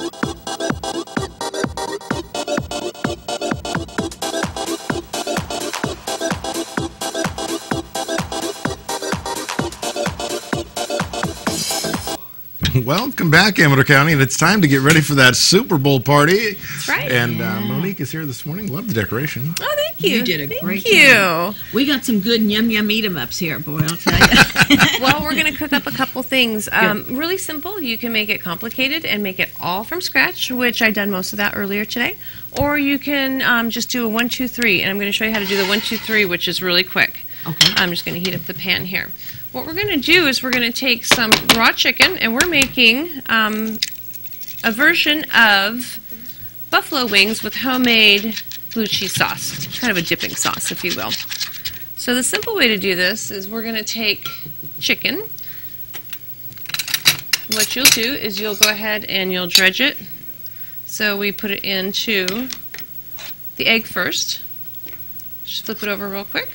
Thank you. Welcome back, Amador County, and it's time to get ready for that Super Bowl party. That's right. And uh, Monique is here this morning. Love the decoration. Oh, thank you. You did a great job. Thank great you. job. We got some good yum yum eat 'em ups here, boy. I'll tell you. well, we're going to cook up a couple things. Um, really simple. You can make it complicated and make it all from scratch, which I done most of that earlier today. Or you can um, just do a one, two, three, and I'm going to show you how to do the one, two, three, which is really quick. Okay. I'm just going to heat up the pan here. What we're going to do is we're going to take some raw chicken, and we're making um, a version of buffalo wings with homemade blue cheese sauce, kind of a dipping sauce, if you will. So the simple way to do this is we're going to take chicken. What you'll do is you'll go ahead and you'll dredge it. So we put it into the egg first. Just flip it over real quick.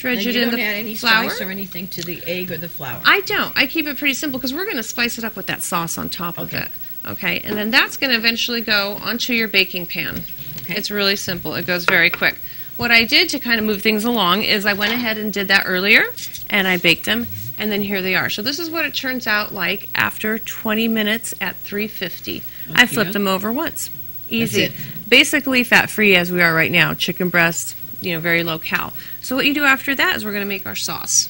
Dredge it you in don't add any flour. spice or anything to the egg or the flour. I don't. I keep it pretty simple because we're going to spice it up with that sauce on top of it. Okay, and then that's going to eventually go onto your baking pan. Okay. It's really simple. It goes very quick. What I did to kind of move things along is I went ahead and did that earlier, and I baked them, and then here they are. So this is what it turns out like after 20 minutes at 350. I flipped them over once. Easy. Basically fat-free as we are right now. Chicken breast, you know, very low cal. So what you do after that is we're going to make our sauce.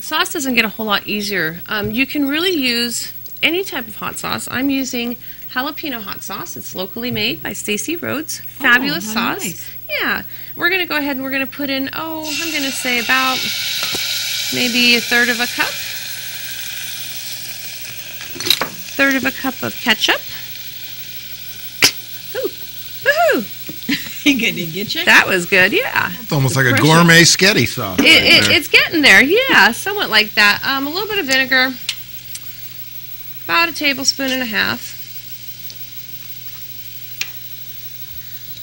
Sauce doesn't get a whole lot easier. Um, you can really use any type of hot sauce. I'm using jalapeno hot sauce. It's locally made by Stacy Rhodes. Fabulous Oh, sauce. nice. Yeah. We're going to go ahead and we're going to put in, oh, I'm going to say about maybe a third of a cup. Third of a cup of ketchup. Woohoo! you didn't get you? That was good, yeah. It's almost like a gourmet sketty sauce. It, right it, there. it's getting there, yeah, somewhat like that. Um, a little bit of vinegar, about a tablespoon and a half.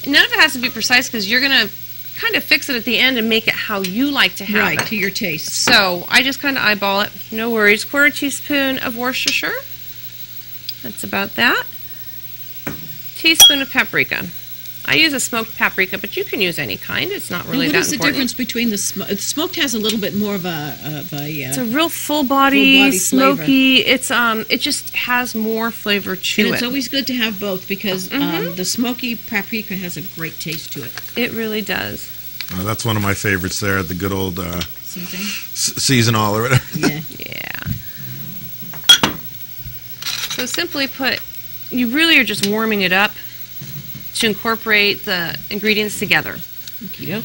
None of it has to be precise because you're gonna kind of fix it at the end and make it how you like to have right, it. to your taste. So I just kind of eyeball it. No worries. Quarter teaspoon of Worcestershire. That's about that. Teaspoon of paprika. I use a smoked paprika, but you can use any kind. It's not really and what that is the important. difference between the sm- smoked has a little bit more of a of a uh, It's a real full body, Full body flavor. smoky. It's um, it just has more flavor to and it. And it's always good to have both because Mhm. um, the smoky paprika has a great taste to it. it really does. Uh, that's one of my favorites there, the good old uh, Season? s- seasonal or whatever. Yeah. Yeah. So simply put, you really are just warming it up to incorporate the ingredients together, Okey-doke.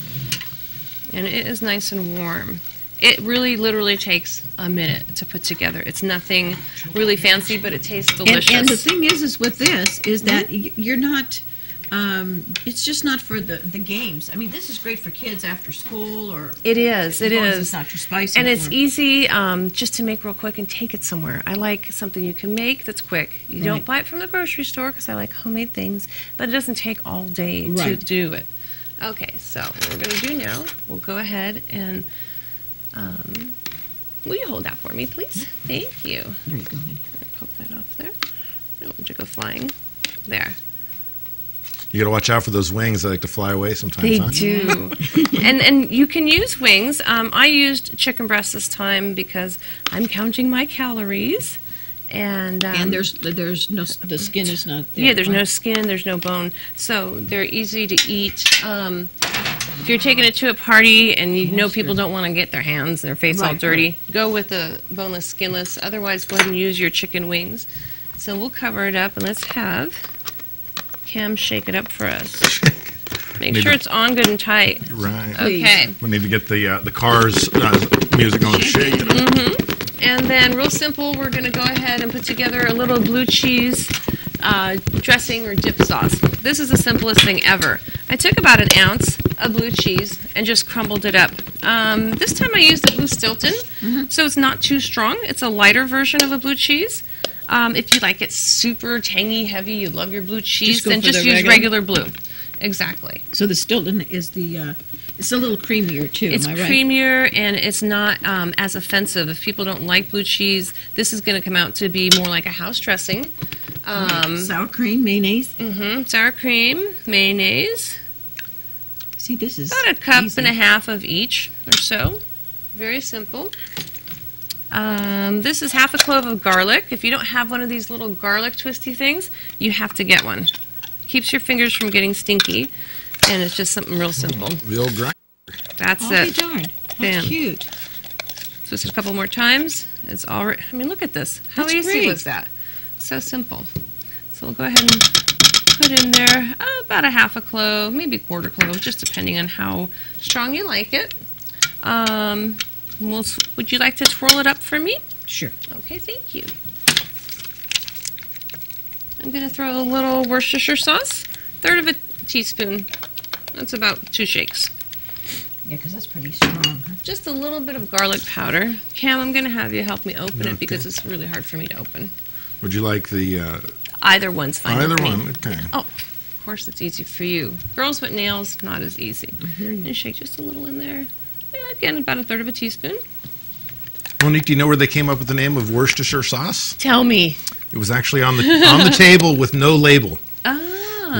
and it is nice and warm. It really, literally takes a minute to put together. It's nothing really fancy, but it tastes And, delicious. and the thing is, is with this, is that mm-hmm. y you're not. Um, it's just not for the, the games. I mean, this is great for kids after school or. it is. It as long as is. It's not too spicy. And it's easy um, just to make real quick and take it somewhere. I like something you can make that's quick. You don't buy it from the grocery store because I like homemade things, but it doesn't take all day to do it. Okay, so what we're going to do now, we'll go ahead and. Um, will you hold that for me, please? Thank you. There you go. Pop that off there. I don't want to go flying. There. You got to watch out for those wings. They like to fly away sometimes. They huh? do. and and you can use wings. Um, I used chicken breast this time because I'm counting my calories. And um, and there's there's no the skin is not. There, yeah, there's no skin, there's no bone, so they're easy to eat. Um, if you're taking it to a party and you know people don't want to get their hands, their face all dirty, go with the boneless, skinless. Otherwise, go ahead and use your chicken wings. So we'll cover it up and let's have Cam shake it up for us. Make Need sure to- it's on good and tight. Right. Okay. We need to get the uh, the cars uh, music on. Shake it up. And then, real simple, we're going to go ahead and put together a little blue cheese uh, dressing or dip sauce. This is the simplest thing ever. I took about an ounce of blue cheese and just crumbled it up. Um, this time I used the blue Stilton, so it's not too strong. It's a lighter version of a blue cheese. Um, if you like it super tangy, heavy, you love your blue cheese, go then for just the use regular? regular blue. exactly. So the Stilton is the, uh, it's a little creamier too, It's am I right? creamier and it's not um, as offensive. If people don't like blue cheese, this is going to come out to be more like a house dressing. Um, Sour cream, mayonnaise. Mm-hmm. Sour cream, mayonnaise, See, this is about a cup easy. and a half of each or so. Very simple. Um, this is half a clove of garlic. If you don't have one of these little garlic twisty things, you have to get one. Keeps your fingers from getting stinky, and it's just something real simple. The old grind. That's I'll be it. darned. How Bam. cute. Twist it a couple more times. It's all right. I mean, look at this. How That's easy great. was that? So simple. So we'll go ahead and put in there oh, about a half a clove, maybe a quarter clove, just depending on how strong you like it. Um, we'll, would you like to twirl it up for me? Sure. Okay, thank you. I'm going to throw a little Worcestershire sauce, third of a teaspoon. That's about two shakes. Yeah, because that's pretty strong. huh? Just a little bit of garlic powder. Cam, I'm going to have you help me open Okay. it because it's really hard for me to open. Would you like the uh, Either one's fine. either one? Okay. Oh, of course it's easy for you. Girls with nails, not as easy. I hear you. And shake just a little in there. Yeah, again, about a third of a teaspoon. Monique, do you know where they came up with the name of Worcestershire sauce? Tell me. It was actually on the on the table with no label. Ah.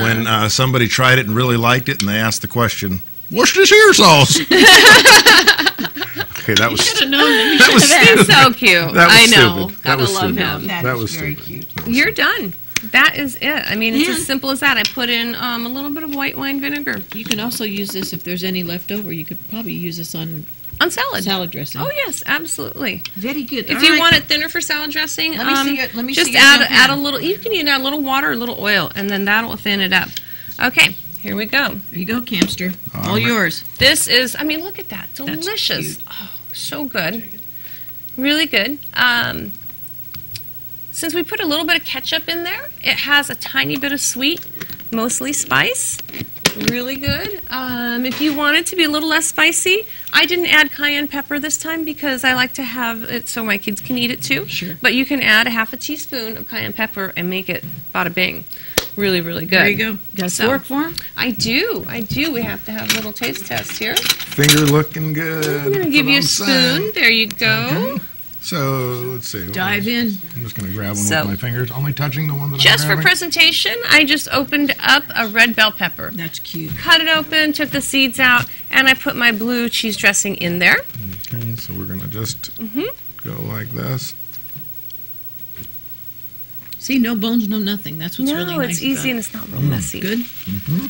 When uh, somebody tried it and really liked it, and they asked the question, "Worcestershire sauce?" okay, that was Should have known that. that was stupid. so cute. That was I know. stupid. Gotta was love stupid. him. That That is was very stupid. cute. You're done. That is it. I mean, it's And- as simple as that. I put in um, a little bit of white wine vinegar You can also use this if there's any left over. You could probably use this on on salad. salad dressing. Oh yes, absolutely. very good. If All you right. want it thinner for salad dressing, Let me um, see your- let me just see your add add a little. You can even add a little water, a little oil, and then that'll thin it up. Okay, here we go. there you go, Camster. All All right. yours. This is, I mean, look at that, That's delicious. cute. Oh, so good, really good. Um, since we put a little bit of ketchup in there, it has a tiny bit of sweet, mostly spice. Really good. Um, if you want it to be a little less spicy, I didn't add cayenne pepper this time because I like to have it so my kids can eat it too. Sure. But you can add a half a teaspoon of cayenne pepper and make it bada bing. Really, really good. There you go. Got So- fork for him? I do. I do. We have to have a little taste test here. Finger looking good. I'm going to give you a spoon. There you go. Okay. So let's see. Dive in. I'm just going to grab one So- with my fingers, only touching the one that Just I'm for grabbing. presentation, I just opened up a red bell pepper. That's cute. Cut it open, took the seeds out, and I put my blue cheese dressing in there. Okay, so we're going to just Mhm. go like this. See, no bones, no nothing. That's what's no, really nice. No, it's easy about and it's not real messy. it. Good. Mm-hmm.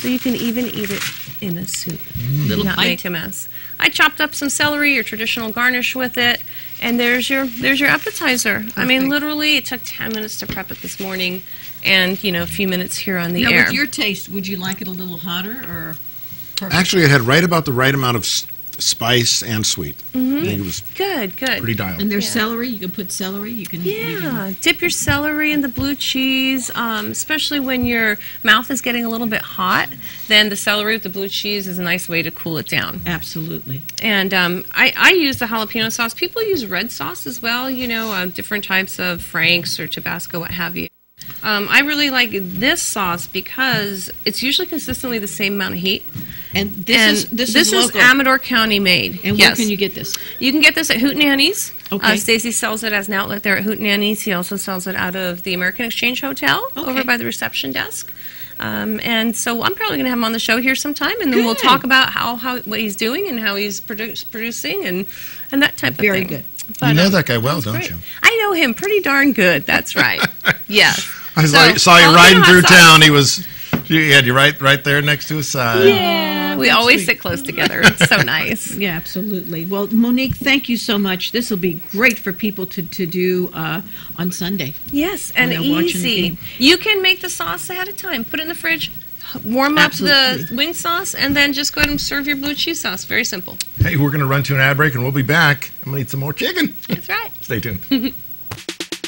So you can even eat it in a soup. Mm. Little not bite. make a mess. I chopped up some celery, your traditional garnish with it, and there's your there's your appetizer. I mean, literally, it took 10 minutes to prep it this morning, and you know, a few minutes here on the Now, air. with your taste, would you like it a little hotter or? Perfect. Actually, it had right about the right amount of s- spice and sweet. Mm-hmm. I think it was good, good. pretty dialed. And there's Yeah. celery. You can put celery. You can. you can- Yeah, dip your celery in the blue cheese, um, especially when your mouth is getting a little bit hot. Then the celery with the blue cheese is a nice way to cool it down. Absolutely. And um, I, I use the jalapeno sauce. People use red sauce as well, you know, uh, different types of Franks or Tabasco, what have you. Um, I really like this sauce because it's usually consistently the same amount of heat. And this and is this, is local. Amador County made. and yes. where can you get this? You can get this at Hootenanny's. Okay. Uh, Stacy sells it as an outlet there at Hootenanny's. He also sells it out of the American Exchange Hotel over by the reception desk. Um, and so I'm probably going to have him on the show here sometime, and then we'll talk about how, how what he's doing and how he's produ- producing and and that type Very of thing. good. But, you know um, that guy well, don't great. you? I know him pretty darn good. That's right. yes. I saw, So, saw you riding through town. He was, he had you right, right there next to his side. Yeah, we always sweet. sit close together. It's so nice. Yeah, absolutely. Well, Monique, thank you so much. This will be great for people to, to do uh, on Sunday. Yes, and they're watching the easy. You can make the sauce ahead of time. Put it in the fridge. Warm up the wing sauce, and then just go ahead and serve your blue cheese sauce. Very simple. Hey, we're going to run to an ad break, and we'll be back. I'm going to eat some more chicken. That's right. Stay tuned.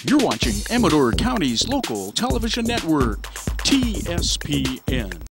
You're watching Amador County's local television network, TSPN.